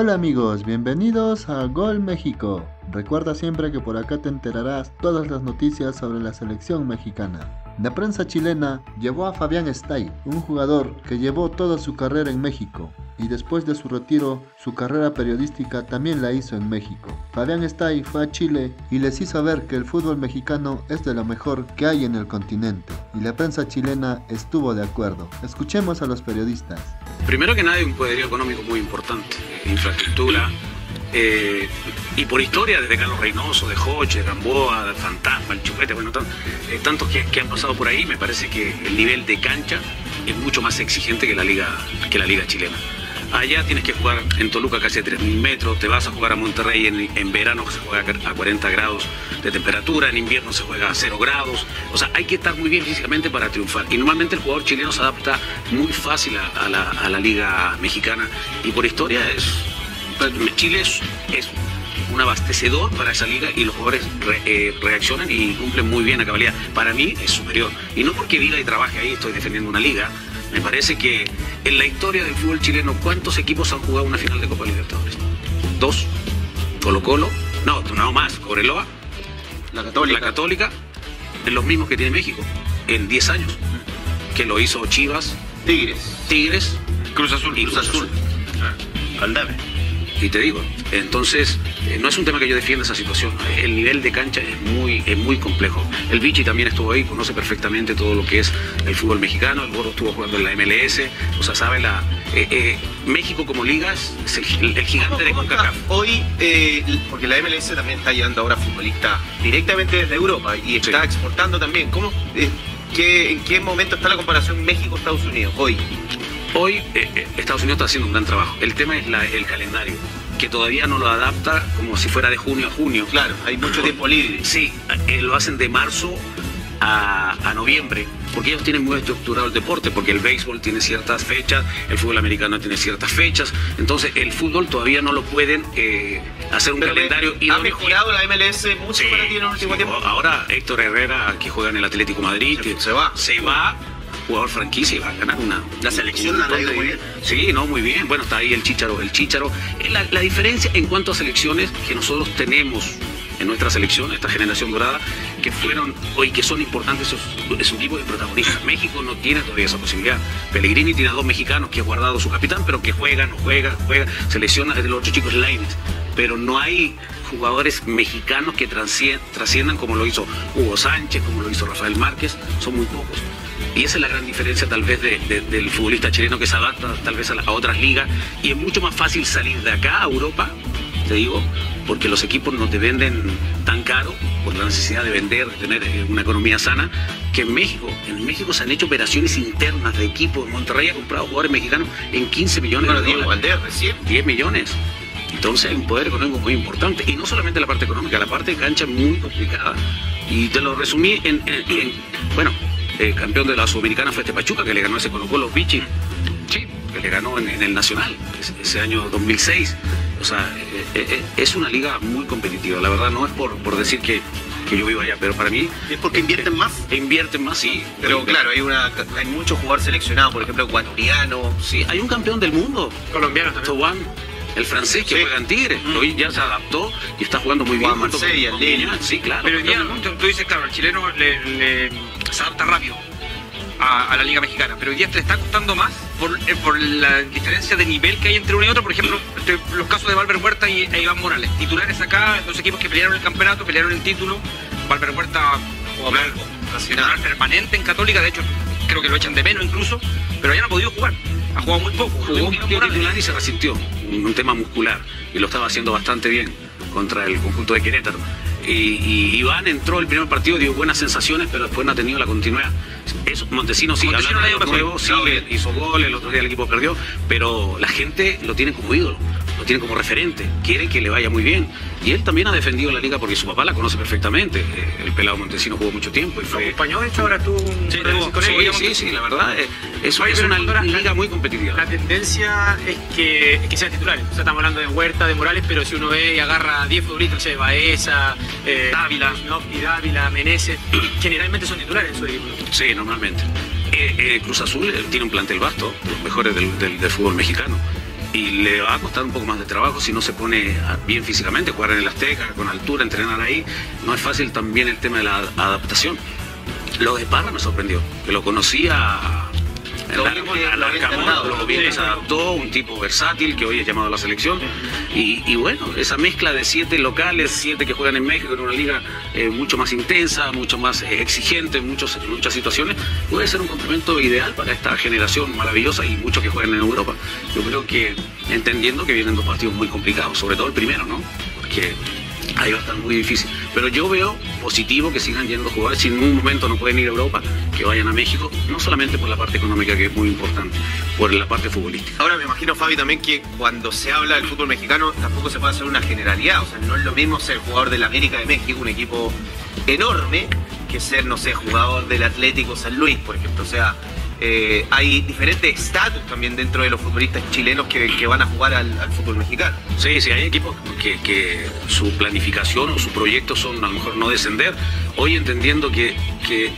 Hola amigos, bienvenidos a Gol México. Recuerda siempre que por acá te enterarás todas las noticias sobre la selección mexicana. La prensa chilena llevó a Fabián Stay, un jugador que llevó toda su carrera en México, y después de su retiro, su carrera periodística también la hizo en México. Fabián Stay fue a Chile y les hizo ver que el fútbol mexicano es de lo mejor que hay en el continente, y la prensa chilena estuvo de acuerdo. Escuchemos a los periodistas. Primero que nada, hay un poderío económico muy importante, infraestructura, eh, y por historia, desde Carlos Reynoso, de Hoche, Gamboa, del Fantasma, el Chupete, bueno, eh, tantos que, que, han pasado por ahí, me parece que el nivel de cancha es mucho más exigente que la liga, que la liga chilena. Allá tienes que jugar en Toluca casi a 3.000 metros, te vas a jugar a Monterrey en, en, verano se juega a 40 grados de temperatura, en invierno se juega a 0 grados. O sea, hay que estar muy bien físicamente para triunfar. Y normalmente el jugador chileno se adapta muy fácil a, la, a la, liga mexicana. Y por historia es... Chile es, un abastecedor para esa liga y los jugadores re, eh, reaccionan y cumplen muy bien a cabalidad. Para mí es superior. Y no porque viva y trabaje ahí estoy defendiendo una liga. Me parece que en la historia del fútbol chileno, ¿cuántos equipos han jugado una final de Copa Libertadores? Dos. Colo Colo. No, no más. Cobreloa. La Católica. La Católica. En los mismos que tiene México. En 10 años. Que lo hizo Chivas. Tigres. Tigres. Cruz Azul. Y Cruz, Cruz Azul. Azul. Ah. Aldame. Y te digo, entonces, no es un tema que yo defienda esa situación. El nivel de cancha es muy, es muy complejo. El Vichy también estuvo ahí, conoce perfectamente todo lo que es el fútbol mexicano. El Gordo estuvo jugando en la MLS, o sea, sabe la. Eh, eh, México como liga es el, el gigante de CONCACAF. Hoy, eh, porque la MLS también está llevando ahora futbolistas directamente desde Europa y está sí. exportando también. ¿Cómo, qué, ¿En qué momento está la comparación México-Estados Unidos hoy? Hoy eh, Estados Unidos está haciendo un gran trabajo. El tema es la, el calendario, que todavía no lo adapta como si fuera de junio a junio. Claro, hay mucho tiempo libre. Sí, eh, lo hacen de marzo a, a, noviembre, porque ellos tienen muy estructurado el deporte, porque el béisbol tiene ciertas fechas, el fútbol americano tiene ciertas fechas, entonces el fútbol todavía no lo pueden eh, hacer un Pero calendario. Me, ¿Ha mejorado la MLS mucho sí, para ti en el último sí, tiempo? Ahora Héctor Herrera, que juega en el Atlético Madrid, se, se va. Se va jugador franquicia y va a ganar una. La selección la muy bien. Sí, no, muy bien. Bueno, está ahí el Chicharo. El Chicharo. La, la, diferencia en cuanto a selecciones que nosotros tenemos en nuestra selección, esta generación dorada, que fueron hoy que son importantes es, es un tipo de protagonistas. México no tiene todavía esa posibilidad. Pellegrini tiene a dos mexicanos que ha guardado su capitán, pero que juegan, no juega, juega, selecciona desde los ocho chicos Laines. Pero no hay jugadores mexicanos que trasciendan como lo hizo Hugo Sánchez, como lo hizo Rafael Márquez, son muy pocos. Y esa es la gran diferencia tal vez de, de, del futbolista chileno que se adapta tal vez a, la, a, otras ligas. Y es mucho más fácil salir de acá a Europa, te digo, porque los equipos no te venden tan caro por la necesidad de vender, de tener eh, una economía sana, que en México. En México se han hecho operaciones internas de equipos. Monterrey ha comprado jugadores mexicanos en 15 millones bueno, de Diego dólares. Recién. 10 millones. Entonces hay un poder económico muy importante. Y no solamente la parte económica, la parte de cancha es muy complicada. Y te lo resumí en, en, en bueno, el campeón de la Sudamericana fue este Pachuca, que le ganó ese Colo Colo Vichy, sí, que le ganó en, en el Nacional, ese, ese, año 2006. O sea, eh, eh, es una liga muy competitiva. La verdad, no es por, por decir que, que yo vivo allá, pero para mí... ¿Es porque invierten más? Invierten más, sí. Pero claro, hay, una, hay muchos jugadores seleccionados, por ejemplo, ecuatoriano. Sí, hay un campeón del mundo. Colombiano también. El francés que sí. juega en Tigre, mm. hoy ya se adaptó y está jugando muy bien. Marsella, sí, claro. Pero ya, tú dices, claro, el chileno le, le, se adapta rápido a, a, la Liga Mexicana, pero hoy día te está costando más por, eh, por, la diferencia de nivel que hay entre uno y otro. Por ejemplo, te, los casos de Valver Huerta y e Iván Morales, titulares acá, dos equipos que pelearon el campeonato, pelearon el título. Valver Huerta jugó nacional permanente en Católica, de hecho, creo que lo echan de menos incluso, pero ya no ha podido jugar. Ha jugado muy poco. Jugó un titular y se resintió, un, un tema muscular, y lo estaba haciendo bastante bien contra el conjunto de Querétaro. Y, y, Iván entró el primer partido, dio buenas sensaciones, pero después no ha tenido la continuidad. Eso, Montesino sí, Montesino hablando de nuevo, sí, hizo gol, el otro día el equipo perdió, pero la gente lo tiene como ídolo, tiene como referente, quiere que le vaya muy bien. Y él también ha defendido la liga porque su papá la conoce perfectamente. El pelado Montesino jugó mucho tiempo y fue. acompañó, de hecho, ahora tú. Sí, con sí, él, sí, sí, la verdad. Es, es, es una liga muy competitiva. La tendencia es que, es que sean titulares. O sea, estamos hablando de Huerta, de Morales, pero si uno ve y agarra 10 futbolistas, o sea, Baeza, eh, Dávila, ¿no? y Dávila, Meneses, generalmente son titulares en su equipo. Sí, normalmente. Eh, eh, Cruz Azul tiene un plantel vasto, de los mejores del, del, del fútbol mexicano. Y, le va a costar un poco más de trabajo si no se pone bien físicamente, jugar en el Azteca, con altura, entrenar ahí. No es fácil también el tema de la adaptación. Lo de Parra me sorprendió, que lo conocía lo bien se adaptó, un tipo versátil que hoy es llamado a la selección. Y, bueno, esa mezcla de siete locales, siete que juegan en México, en una liga eh, mucho más intensa, mucho más eh, exigente en muchas situaciones, puede ser un complemento ideal para esta generación maravillosa y muchos que juegan en Europa. Yo creo que entendiendo que vienen dos partidos muy complicados, sobre todo el primero, ¿no? Porque ahí va a estar muy difícil. Pero yo veo positivo que sigan yendo jugadores. Si en un momento no pueden ir a Europa, que vayan a México, no solamente por la parte económica, que es muy importante, por la parte futbolística. Ahora me imagino, Fabi, también que cuando se habla del fútbol mexicano, tampoco se puede hacer una generalidad. O sea, no es lo mismo ser jugador del América de México, un equipo enorme, que ser, no sé, jugador del Atlético San Luis, por ejemplo. O sea, eh, hay diferentes estatus también dentro de los futbolistas chilenos que, van a jugar al, fútbol mexicano. Sí, sí, hay equipos que, su planificación o su proyecto son a lo mejor no descender. Hoy entendiendo que,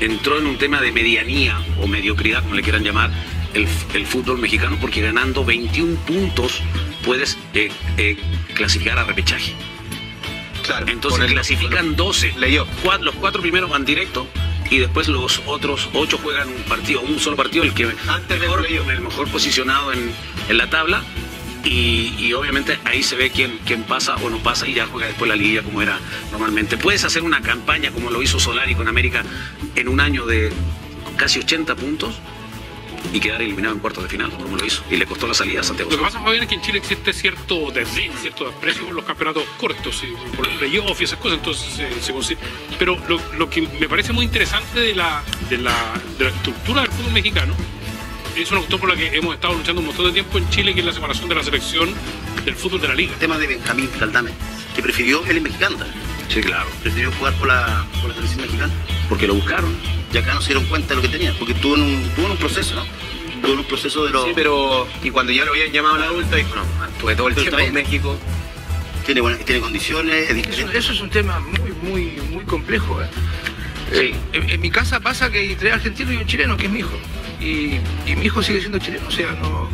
entró en un tema de medianía o mediocridad, como le quieran llamar, el, fútbol mexicano, porque ganando 21 puntos puedes eh, eh, clasificar a repechaje. Claro, Entonces clasifican 12. Leyó. los cuatro primeros van directo y después los otros ocho juegan un partido, un solo partido, el que Antes mejor, el mejor posicionado en, la tabla. Y, obviamente ahí se ve quién, quién pasa o no pasa y ya juega después la liga como era normalmente. Puedes hacer una campaña como lo hizo Solari con América en un año de casi 80 puntos y quedar eliminado en cuartos de final, como lo hizo. Y le costó la salida a Santiago. Lo que pasa, Fabián, es que en Chile existe cierto desdén, cierto desprecio por los campeonatos cortos, y por el playoff y esas cosas, entonces se consigue. Pero lo, que me parece muy interesante de la, de la, de la estructura del fútbol mexicano es una cuestión por la que hemos estado luchando un montón de tiempo en Chile, que es la separación de la selección del fútbol de la liga. El tema de Benjamín Caldame, que prefirió el mexicano. Sí, claro. Prefirió jugar por la, por la selección mexicana. Porque lo buscaron y acá no se dieron cuenta de lo que tenían, porque tuvo un, tuvo un proceso, ¿no? Tuvo un proceso de los... Sí, pero... Y cuando ya lo habían llamado a la adulta, dijo, no, tuve todo el tiempo en México. Tiene, tiene condiciones, es diferente. Eso, es un tema muy, muy, muy complejo. ¿eh? Sí. Eh, en, mi casa pasa que hay tres argentinos y un chileno, que es mi hijo. Y, y mi hijo sigue siendo chileno, o sea, no,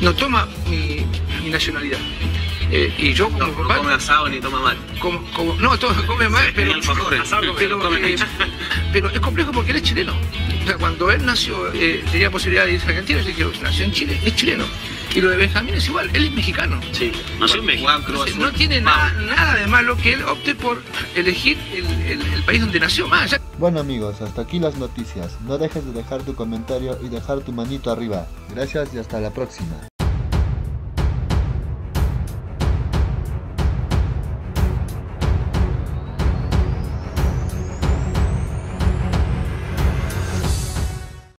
no toma mi, mi nacionalidad. Eh, y yo como no, no come asado ni toma mal. Como, como, no, todo, come mal, pero, pero, eh, pero, es complejo porque él es chileno. O sea, cuando él nació, eh, tenía posibilidad de irse a Argentina, y que nació en Chile, es chileno. Y lo de Benjamín es igual, él es mexicano. Sí, nació en México. no tiene nada, nada de malo que él opte por elegir el, el, país donde nació. Más Bueno amigos, hasta aquí las noticias. No dejes de dejar tu comentario y dejar tu manito arriba. Gracias y hasta la próxima.